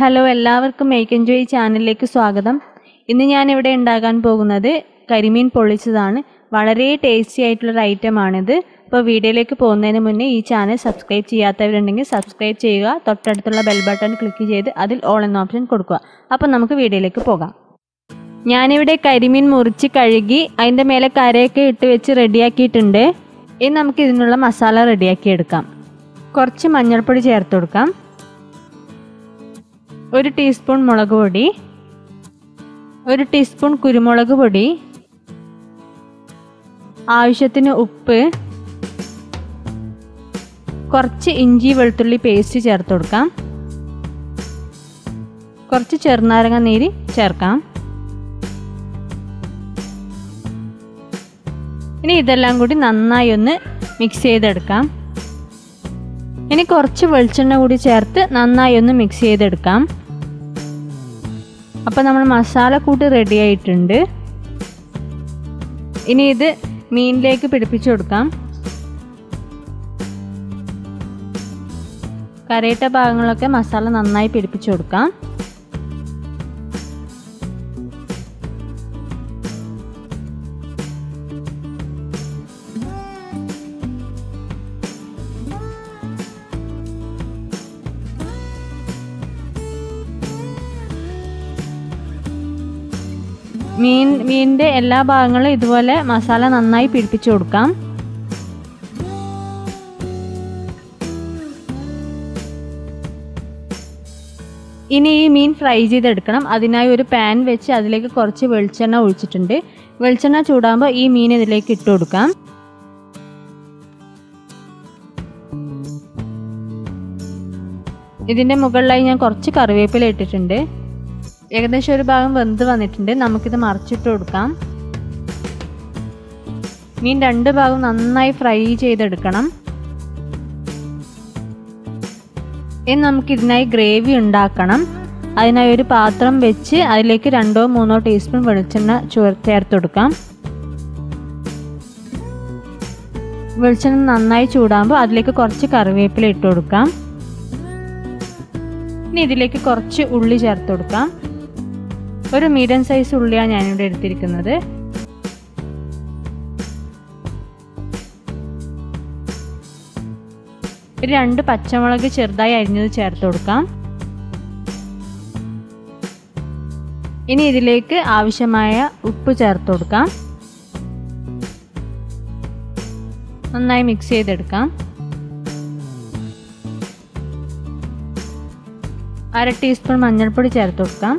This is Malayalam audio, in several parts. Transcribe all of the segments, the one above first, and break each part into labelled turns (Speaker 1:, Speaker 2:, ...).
Speaker 1: ഹലോ എല്ലാവർക്കും മേക്ക് എൻജോയ് ചാനലിലേക്ക് സ്വാഗതം. ഇന്ന് ഞാൻ ഇവിടെ ഉണ്ടാക്കാൻ പോകുന്നത് കരിമീൻ പൊള്ളിച്ചതാണ്. വളരെ ടേസ്റ്റി ആയിട്ടുള്ളൊരു ഐറ്റമാണിത് അപ്പോൾ വീഡിയോയിലേക്ക് പോകുന്നതിന് മുന്നേ ഈ ചാനൽ സബ്സ്ക്രൈബ് ചെയ്യാത്തവരുണ്ടെങ്കിൽ സബ്സ്ക്രൈബ് ചെയ്യുക തൊട്ടടുത്തുള്ള ബെൽ ബട്ടൺ ക്ലിക്ക് ചെയ്ത് അതിൽ ഓൾ എന്ന ഓപ്ഷൻ കൊടുക്കുക. അപ്പോൾ നമുക്ക് വീഡിയോയിലേക്ക് പോകാം. ഞാനിവിടെ കരിമീൻ മുറിച്ച് കഴുകി അതിന്റെ മേലെ കരയൊക്കെ ഇട്ട് വെച്ച് റെഡിയാക്കിയിട്ടുണ്ട് ഇനി നമുക്ക് ഇതിനുള്ള മസാല റെഡിയാക്കി എടുക്കാം. കുറച്ച് മഞ്ഞൾപ്പൊടി ചേർത്ത് കൊടുക്കാം. ഒരു ടീസ്പൂൺ മുളക് പൊടി ഒരു ടീസ്പൂൺ കുരുമുളക് പൊടി ആവശ്യത്തിന് ഉപ്പ് കുറച്ച് ഇഞ്ചി വെളുത്തുള്ളി പേസ്റ്റ് ചേർത്ത് കൊടുക്കാം. കുറച്ച് ചെറുനാരങ്ങ നീര് ചേർക്കാം. ഇനി ഇതെല്ലാം കൂടി നന്നായി ഒന്ന് മിക്സ് ചെയ്തെടുക്കാം. ഇനി കുറച്ച് വെളിച്ചെണ്ണ കൂടി ചേർത്ത് നന്നായി ഒന്ന് മിക്സ് ചെയ്തെടുക്കാം. അപ്പോൾ നമ്മൾ മസാല കൂട്ട് റെഡി ആയിട്ടുണ്ട്. ഇനി ഇത് മീനിലേക്ക് പിടിപ്പിച്ചു കൊടുക്കാം. കരയിട്ട ഭാഗങ്ങളൊക്കെ മസാല നന്നായി പിടിപ്പിച്ചു കൊടുക്കാം. മീൻ മീനിന്റെ എല്ലാ ഭാഗങ്ങളും ഇതുപോലെ മസാല നന്നായി പിടിപ്പിച്ചു കൊടുക്കാം. ഇനി ഈ മീൻ ഫ്രൈ ചെയ്തെടുക്കണം. അതിനായി ഒരു പാൻ വെച്ച് അതിലേക്ക് കുറച്ച് വെളിച്ചെണ്ണ ഒഴിച്ചിട്ടുണ്ട്. വെളിച്ചെണ്ണ ചൂടാകുമ്പോൾ ഈ മീൻ ഇതിലേക്ക് ഇട്ട് കൊടുക്കാം. ഇതിന്റെ മുകളിലായി ഞാൻ കുറച്ച് കറിവേപ്പില ഇട്ടിട്ടുണ്ട്. ഏകദേശം ഒരു ഭാഗം വെന്ത് വന്നിട്ടുണ്ട്. നമുക്കിത് മറിച്ചിട്ട് കൊടുക്കാം. മീൻ രണ്ട് ഭാഗം നന്നായി ഫ്രൈ ചെയ്തെടുക്കണം. ഇനി നമുക്കിതിനായി ഗ്രേവി ഉണ്ടാക്കണം. അതിനായി ഒരു പാത്രം വെച്ച് അതിലേക്ക് രണ്ടോ മൂന്നോ ടീസ്പൂൺ വെളിച്ചെണ്ണ ചേർത്ത് കൊടുക്കാം. വെളിച്ചെണ്ണ നന്നായി ചൂടാകുമ്പോൾ അതിലേക്ക് കുറച്ച് കറിവേപ്പില ഇട്ട് കൊടുക്കാം. ഇനി ഇതിലേക്ക് കുറച്ച് ഉള്ളി ചേർത്ത് കൊടുക്കാം. ഒരു മീഡിയം സൈസ് ഉള്ളിയാണ് ഞാനിവിടെ എടുത്തിരിക്കുന്നത്. ഒരു രണ്ട് പച്ചമുളക് ചെറുതായി അരിഞ്ഞത് ചേർത്ത് കൊടുക്കാം. ഇനി ഇതിലേക്ക് ആവശ്യമായ ഉപ്പ് ചേർത്ത് കൊടുക്കാം. നന്നായി മിക്സ് ചെയ്തെടുക്കാം. അര ടീസ്പൂൺ മഞ്ഞൾപ്പൊടി ചേർത്ത് കൊടുക്കാം.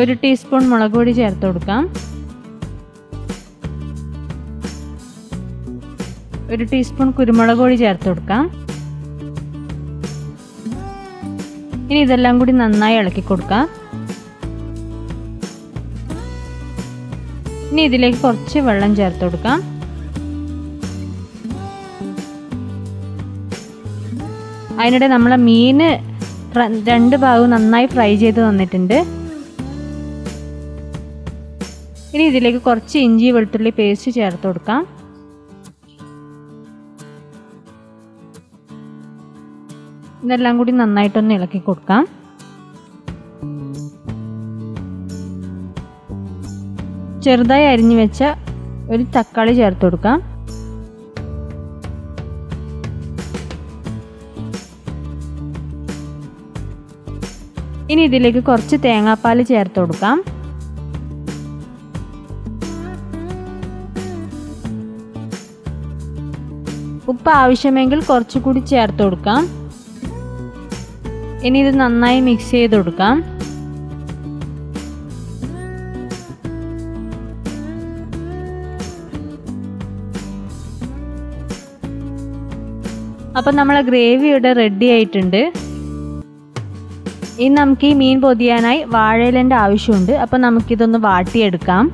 Speaker 1: ഒരു ടീസ്പൂൺ മുളക് പൊടി ചേർത്ത് കൊടുക്കാം. ഒരു ടീസ്പൂൺ കുരുമുളക് പൊടി ചേർത്ത് കൊടുക്കാം. ഇനി ഇതെല്ലാം കൂടി നന്നായി ഇളക്കി കൊടുക്കാം. ഇനി ഇതിലേക്ക് കുറച്ച് വെള്ളം ചേർത്ത് കൊടുക്കാം. അതിനിടെ നമ്മളെ മീന് രണ്ട് ഭാഗവും നന്നായി ഫ്രൈ ചെയ്ത് തന്നിട്ടുണ്ട്. ഇനി ഇതിലേക്ക് കുറച്ച് ഇഞ്ചി വെളുത്തുള്ളി പേസ്റ്റ് ചേർത്ത് കൊടുക്കാം. ഇതെല്ലാം കൂടി നന്നായിട്ടൊന്ന് ഇളക്കി കൊടുക്കാം. ചെറുതായി അരിഞ്ഞു വെച്ച ഒരു തക്കാളി ചേർത്ത് കൊടുക്കാം. ഇനി ഇതിലേക്ക് കുറച്ച് തേങ്ങാപ്പാൽ ചേർത്ത് കൊടുക്കാം. ഉപ്പ് ആവശ്യമെങ്കിൽ കുറച്ചുകൂടി ചേർത്ത് കൊടുക്കാം. ഇനി ഇത് നന്നായി മിക്സ് ചെയ്ത് കൊടുക്കാം. അപ്പം നമ്മളെ ഗ്രേവി ഇവിടെ റെഡി ആയിട്ടുണ്ട്. ഇനി നമുക്ക് ഈ മീൻ പൊതിയാനായി വാഴയിലന്റെ ആവശ്യമുണ്ട്. അപ്പം നമുക്കിതൊന്ന് വാട്ടിയെടുക്കാം.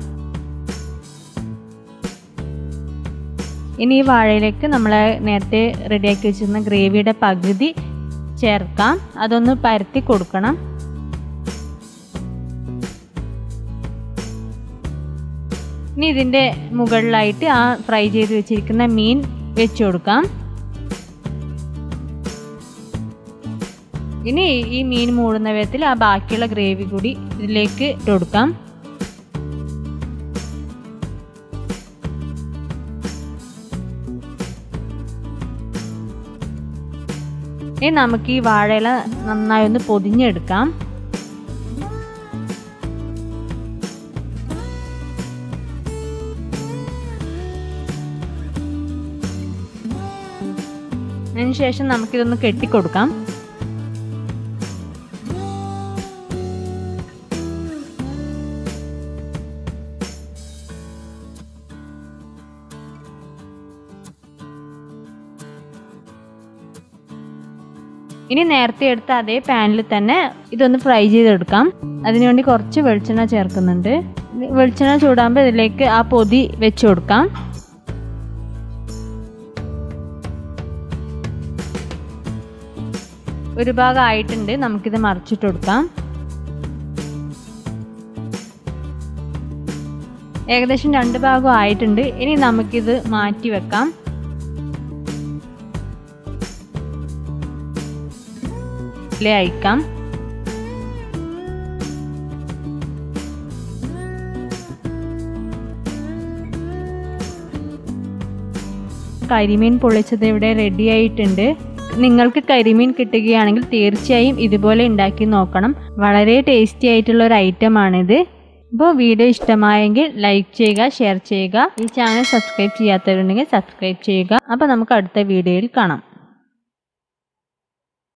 Speaker 1: ഇനി ഈ വാഴയിലേക്ക് നമ്മൾ നേരത്തെ റെഡിയാക്കി വെച്ചിരുന്ന ഗ്രേവിയുടെ പകുതി ചേർക്കാം. അതൊന്ന് പരത്തി കൊടുക്കണം. ഇനി ഇതിന്റെ മുകളിലായിട്ട് ആ ഫ്രൈ ചെയ്ത് വെച്ചിരിക്കുന്ന മീൻ വെച്ചു കൊടുക്കാം. ഇനി ഈ മീൻ മൂടുന്ന വിധത്തിൽ ആ ബാക്കിയുള്ള ഗ്രേവി കൂടി ഇതിലേക്ക് ഇട്ട് കൊടുക്കാം. ഇനി നമുക്ക് ഈ വാഴയില നന്നായി ഒന്ന് പൊതിഞ്ഞെടുക്കാം. അതിനുശേഷം നമുക്കിതൊന്ന് കെട്ടിക്കൊടുക്കാം. ഇനി നേരത്തെ എടുത്ത അതേ പാനിൽ തന്നെ ഇതൊന്ന് ഫ്രൈ ചെയ്തെടുക്കാം. അതിനുവേണ്ടി കുറച്ച് വെളിച്ചെണ്ണ ചേർക്കുന്നുണ്ട്. വെളിച്ചെണ്ണ ചൂടാകുമ്പോൾ ഇതിലേക്ക് ആ പൊതി വെച്ച് കൊടുക്കാം. ഒരു ഭാഗം ആയിട്ടുണ്ട്. നമുക്കിത് മറിച്ചിട്ട് കൊടുക്കാം. ഏകദേശം രണ്ട് ഭാഗം ആയിട്ടുണ്ട്. ഇനി നമുക്കിത് മാറ്റി വെക്കാം. അയക്കാം കരിമീൻ പൊളിച്ചത് ഇവിടെ റെഡി ആയിട്ടുണ്ട്. നിങ്ങൾക്ക് കരിമീൻ കിട്ടുകയാണെങ്കിൽ തീർച്ചയായും ഇതുപോലെ ഉണ്ടാക്കി നോക്കണം. വളരെ ടേസ്റ്റി ആയിട്ടുള്ള ഒരു ഐറ്റം ഐറ്റമാണിത് അപ്പോൾ വീഡിയോ ഇഷ്ടമായെങ്കിൽ ലൈക്ക് ചെയ്യുക ഷെയർ ചെയ്യുക. ഈ ചാനൽ സബ്സ്ക്രൈബ് ചെയ്യാത്തവരുണ്ടെങ്കിൽ സബ്സ്ക്രൈബ് ചെയ്യുക. അപ്പോൾ നമുക്ക് അടുത്ത വീഡിയോയിൽ കാണാം.